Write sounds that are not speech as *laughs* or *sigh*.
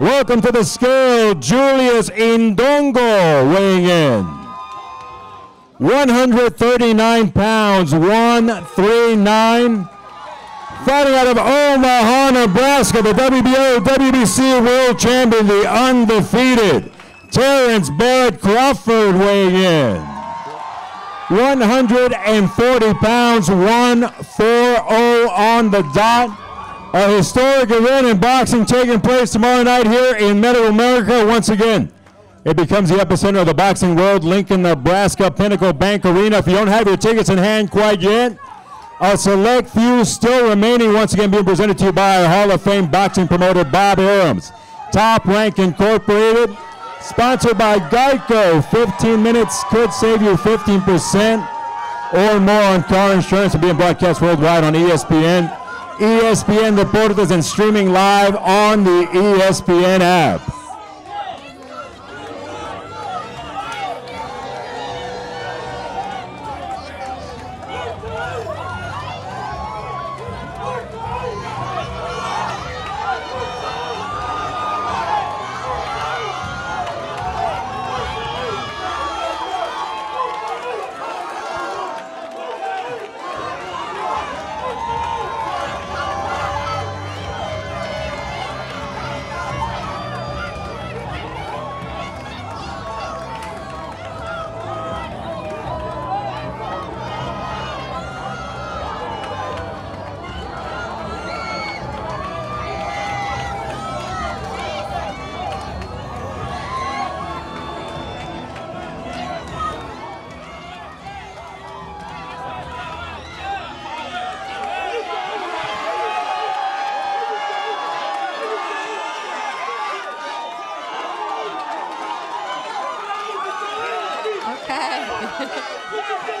Welcome to the scale, Julius Indongo weighing in. 139 pounds, 139. Fighting out of Omaha, Nebraska, the WBO, WBC World Champion, the undefeated Terence Barrett Crawford weighing in. 140 pounds, 140 on the dot. A historic event in boxing taking place tomorrow night here in Middle America once again. It becomes the epicenter of the boxing world, Lincoln, Nebraska, Pinnacle Bank Arena. If you don't have your tickets in hand quite yet, a select few still remaining, once again being presented to you by our Hall of Fame boxing promoter, Bob Arum's. Top Rank Incorporated, sponsored by Geico. 15 minutes could save you 15% or more on car insurance and being broadcast worldwide on ESPN. ESPN Deportes and streaming live on the ESPN app. Yeah. *laughs*